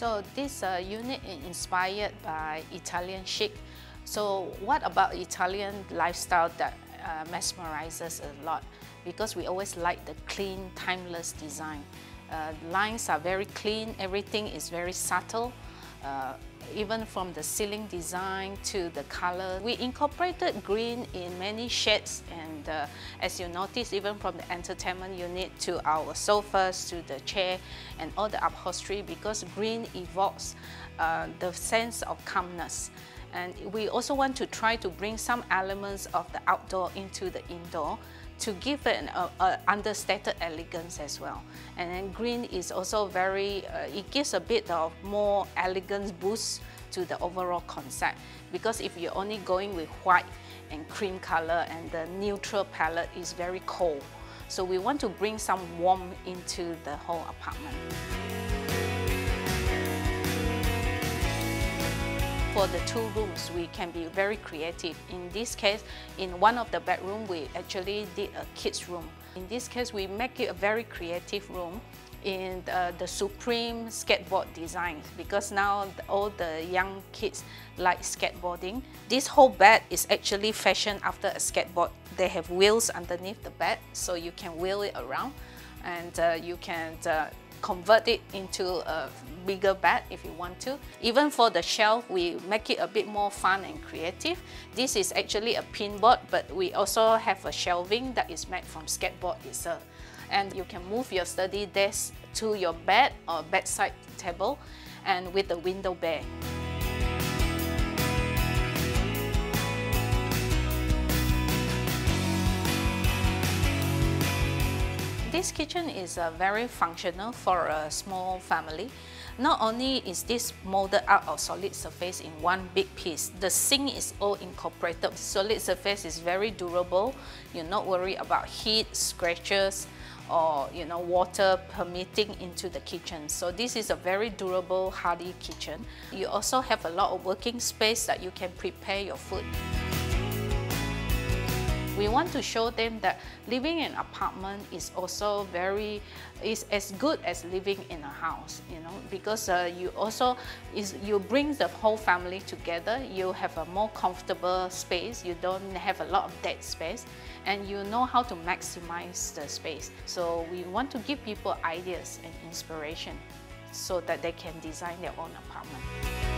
So this uh, unit is inspired by Italian chic. So what about Italian lifestyle that uh, mesmerizes a lot? Because we always like the clean, timeless design. Uh, lines are very clean, everything is very subtle. Uh, even from the ceiling design to the color. We incorporated green in many shades and uh, as you notice even from the entertainment unit to our sofas to the chair and all the upholstery because green evokes uh, the sense of calmness. And we also want to try to bring some elements of the outdoor into the indoor to give an uh, uh, understated elegance as well. And then green is also very, uh, it gives a bit of more elegance boost to the overall concept. Because if you're only going with white and cream color and the neutral palette is very cold. So we want to bring some warmth into the whole apartment. For the two rooms, we can be very creative. In this case, in one of the bedroom, we actually did a kids room. In this case, we make it a very creative room in the, the Supreme skateboard design because now all the young kids like skateboarding. This whole bed is actually fashioned after a skateboard. They have wheels underneath the bed so you can wheel it around and uh, you can uh, convert it into a bigger bed if you want to. Even for the shelf, we make it a bit more fun and creative. This is actually a pinboard, but we also have a shelving that is made from skateboard itself. And you can move your study desk to your bed or bedside table and with the window bay. This kitchen is uh, very functional for a small family. Not only is this molded out of solid surface in one big piece, the sink is all incorporated. Solid surface is very durable. You're not worried about heat, scratches, or you know water permitting into the kitchen. So this is a very durable, hardy kitchen. You also have a lot of working space that you can prepare your food. We want to show them that living in an apartment is also very, is as good as living in a house, you know, because uh, you also, is you bring the whole family together, you have a more comfortable space, you don't have a lot of dead space, and you know how to maximize the space. So we want to give people ideas and inspiration so that they can design their own apartment.